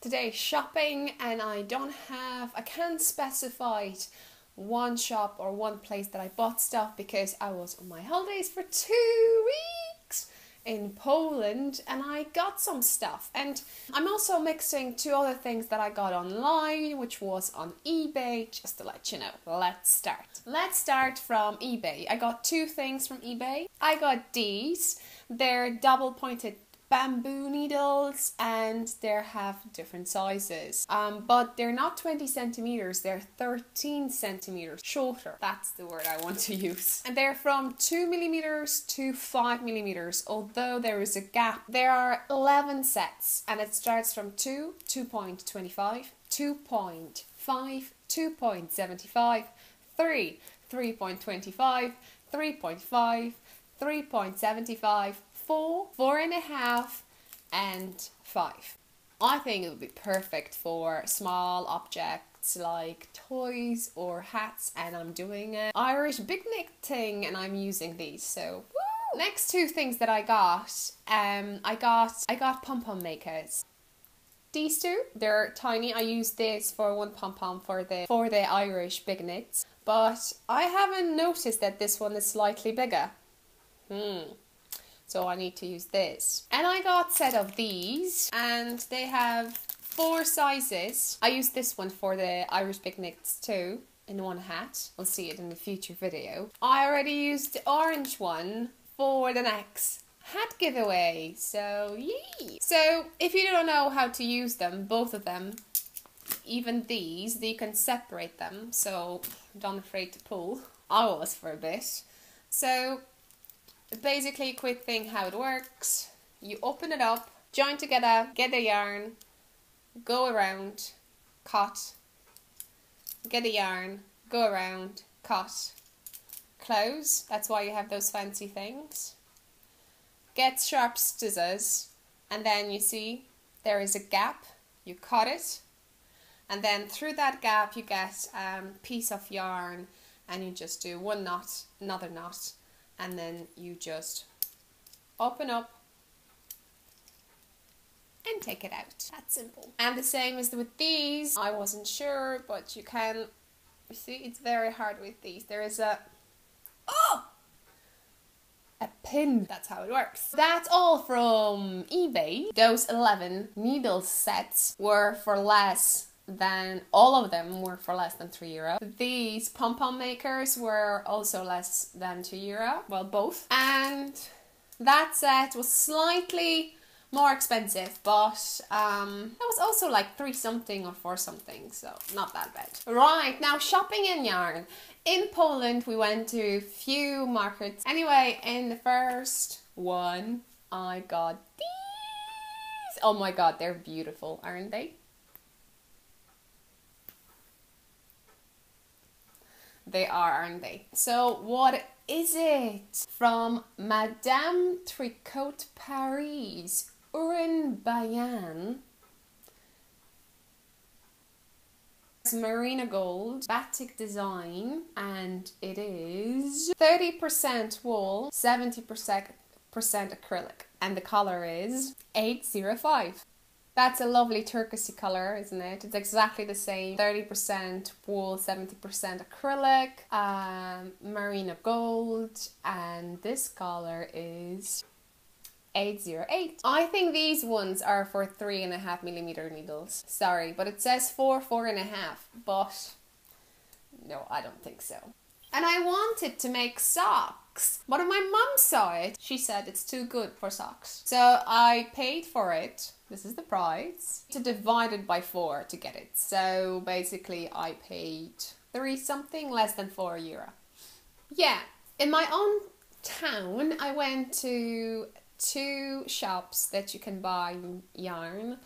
today shopping and I don't have, I can't specify one shop or one place that I bought stuff because I was on my holidays for two weeks in Poland and I got some stuff. And I'm also mixing two other things that I got online, which was on eBay, just to let you know. Let's start. Let's start from eBay. I got two things from eBay. I got these. They're double pointed bamboo needles and they have different sizes. Um, but they're not 20 centimeters, they're 13 centimeters shorter. That's the word I want to use. And they're from 2 millimeters to 5 millimeters, although there is a gap. There are 11 sets and it starts from 2, 2.25, 2.5, 2.75, 3, 3.25, 3.5, 3.75, four, four and a half, and five. I think it would be perfect for small objects like toys or hats, and I'm doing an Irish picnic thing, and I'm using these. So, woo! next two things that I got, um, I got I got pom pom makers. These two, they're tiny. I use this for one pom pom for the for the Irish picnics, but I haven't noticed that this one is slightly bigger. Hmm. So I need to use this. And I got set of these and they have four sizes. I use this one for the Irish picnics too in one hat. I'll see it in the future video. I already used the orange one for the next hat giveaway. So yay! So if you don't know how to use them, both of them, even these, you can separate them. So don't afraid to pull. I was for a bit. So basically a quick thing how it works. You open it up, join together, get the yarn, go around, cut, get the yarn, go around, cut, close. That's why you have those fancy things. Get sharp scissors, and then you see there is a gap. You cut it, and then through that gap you get a um, piece of yarn, and you just do one knot, another knot, and then you just open up and take it out. That's simple. And the same as with these. I wasn't sure, but you can you see it's very hard with these. There is a oh a pin. That's how it works. That's all from eBay. Those 11 needle sets were for less then all of them were for less than 3 euro. These pom pom makers were also less than 2 euro, well, both. And that set was slightly more expensive, but um, it was also like 3 something or 4 something, so not that bad. Right, now shopping in yarn. In Poland, we went to few markets. Anyway, in the first one, I got these. Oh my god, they're beautiful, aren't they? They are, aren't they? So, what is it? From Madame Tricot Paris, Urin Bayan. Merino Gold batik design and it is 30% wool, 70% acrylic and the color is 805. That's a lovely turquoisey colour, isn't it? It's exactly the same. 30% wool, 70% acrylic, um, gold, and this colour is 808. I think these ones are for three and a half millimeter needles. Sorry, but it says four, four and a half, but no, I don't think so. And I wanted to make socks. But my mum saw it, she said it's too good for socks. So I paid for it this is the price. To divide it by four to get it. So basically I paid three something less than four euro. Yeah, in my own town I went to two shops that you can buy yarn.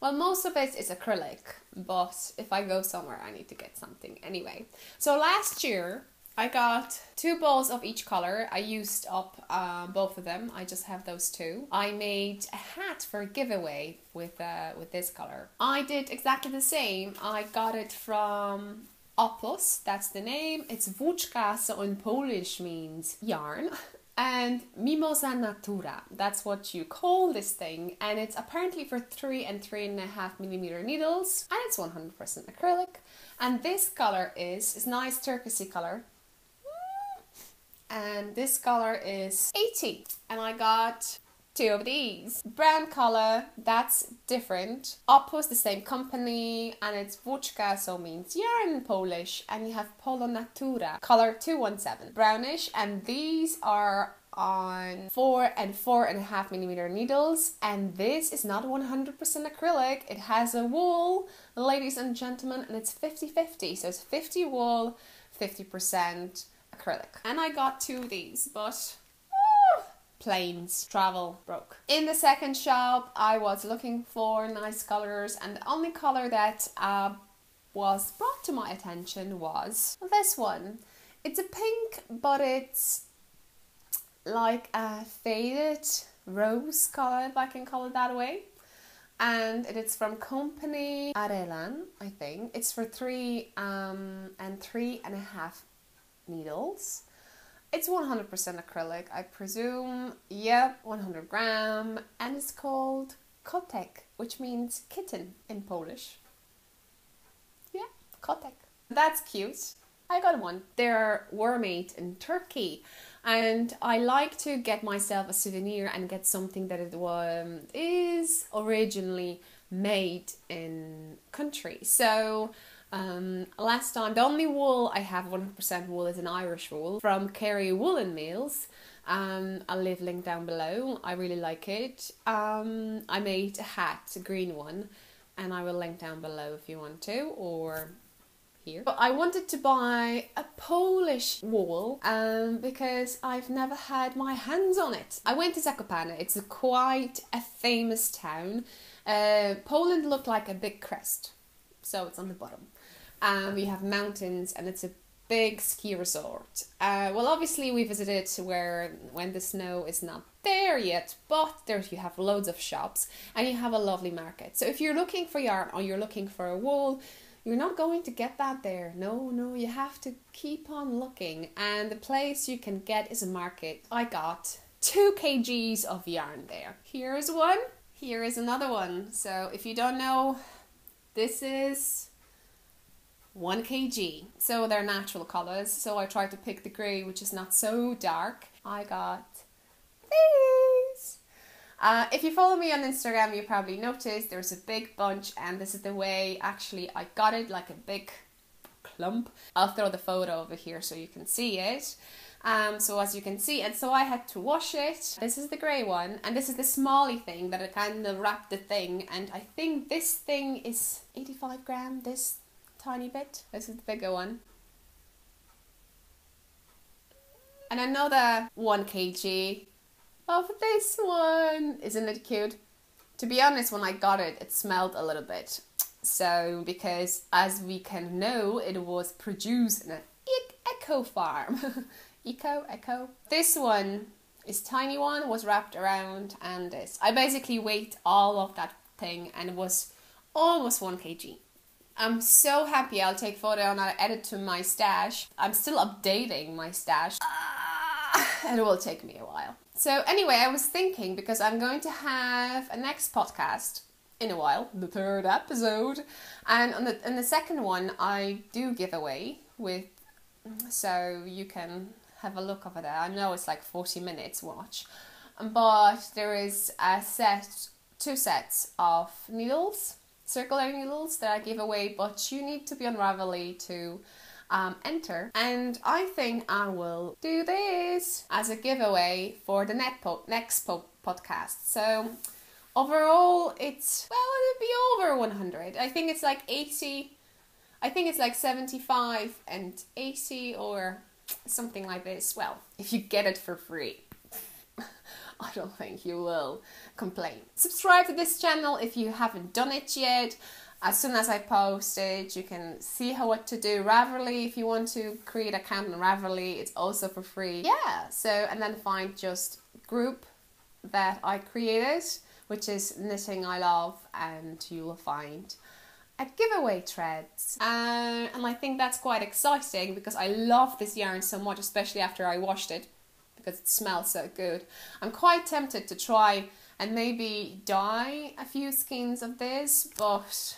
Well, most of it is acrylic, but if I go somewhere, I need to get something anyway. So last year, I got two balls of each color. I used up uh, both of them. I just have those two. I made a hat for a giveaway with uh, with this color. I did exactly the same. I got it from Opus. That's the name. It's Włóczka, so in Polish means yarn. and Mimosa Natura. That's what you call this thing, and it's apparently for three and three and a half millimeter needles, and it's 100% acrylic. And this color is is nice turquoisey color, and this color is 80, and I got two of these. Brown color, that's different. Oppo the same company and it's Włóczka, so means yarn in Polish. And you have Polo Natura, color 217, brownish. And these are on four and four and a half millimeter needles. And this is not 100% acrylic. It has a wool, ladies and gentlemen, and it's 50-50. So it's 50 wool, 50% acrylic. And I got two of these, but planes travel broke. In the second shop, I was looking for nice colors, and the only color that uh, was brought to my attention was this one. It's a pink, but it's like a faded rose color, if I can call it that way. And it's from company Arelan, I think. It's for three um, and three and a half needles. It's 100% acrylic, I presume. Yep, 100 gram. And it's called kotek, which means kitten in Polish. Yeah, kotek. That's cute. I got one. They're were made in Turkey, and I like to get myself a souvenir and get something that it was is originally made in country. So um, last time, the only wool I have 100% wool is an Irish wool from Kerry Woollen Mills. Um, I'll leave a link down below. I really like it. Um, I made a hat, a green one, and I will link down below if you want to, or here. But I wanted to buy a Polish wool um, because I've never had my hands on it. I went to Zakopane. It's a quite a famous town. Uh, Poland looked like a big crest, so it's on the bottom. Um, we have mountains, and it's a big ski resort. Uh, well, obviously we visited where when the snow is not there yet, but there you have loads of shops and you have a lovely market. So if you're looking for yarn or you're looking for a wool, you're not going to get that there. No, no, you have to keep on looking. And the place you can get is a market. I got two kgs of yarn there. Here's one. Here is another one. So if you don't know, this is 1 kg. So they're natural colours. So I tried to pick the grey, which is not so dark. I got these. Uh, if you follow me on Instagram, you probably noticed there's a big bunch, and this is the way actually I got it like a big clump. I'll throw the photo over here so you can see it. Um, so as you can see, and so I had to wash it. This is the grey one, and this is the smally thing that I kind of wrapped the thing, and I think this thing is 85 gram. This tiny bit. This is the bigger one. And another 1 kg of this one. Isn't it cute? To be honest, when I got it, it smelled a little bit. So, because as we can know, it was produced in an eco farm. eco, eco. This one is tiny one, was wrapped around and this. I basically weighed all of that thing and it was almost 1 kg. I'm so happy I'll take photo and I'll add it to my stash. I'm still updating my stash. and it will take me a while. So anyway, I was thinking because I'm going to have a next podcast in a while, the third episode, and on the in the second one I do give away with, so you can have a look over there. I know it's like forty minutes watch, but there is a set, two sets of needles circular needles that I give away, but you need to be on Ravelry to um, enter. And I think I will do this as a giveaway for the po- next po- podcast. So overall, it's well, it'll be over 100. I think it's like 80. I think it's like 75 and 80 or something like this. Well, if you get it for free. I don't think you will complain. Subscribe to this channel if you haven't done it yet. As soon as I post it, you can see how what to do. Ravelry, if you want to create account on Ravelry, it's also for free. Yeah, so and then find just group that I created, which is Knitting I Love, and you will find a giveaway threads. Uh, and I think that's quite exciting because I love this yarn so much, especially after I washed it because it smells so good. I'm quite tempted to try and maybe dye a few skeins of this, but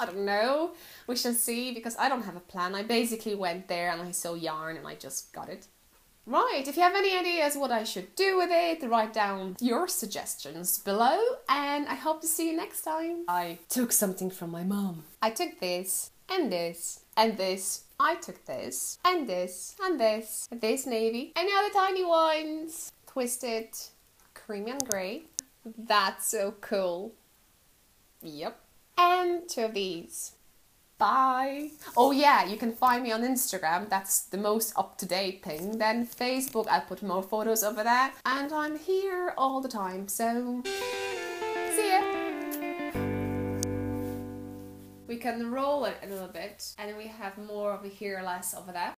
I don't know. We shall see because I don't have a plan. I basically went there and I saw yarn and I just got it. Right, if you have any ideas what I should do with it, write down your suggestions below and I hope to see you next time. I took something from my mom. I took this and this and this. I took this and this and this, this navy, and now the tiny ones. Twisted, creamy and grey. That's so cool. Yep. And two of these. Bye. Oh yeah, you can find me on Instagram. That's the most up-to-date thing. Then Facebook, I put more photos over there. And I'm here all the time, so We can roll it a little bit and we have more over here, less over there.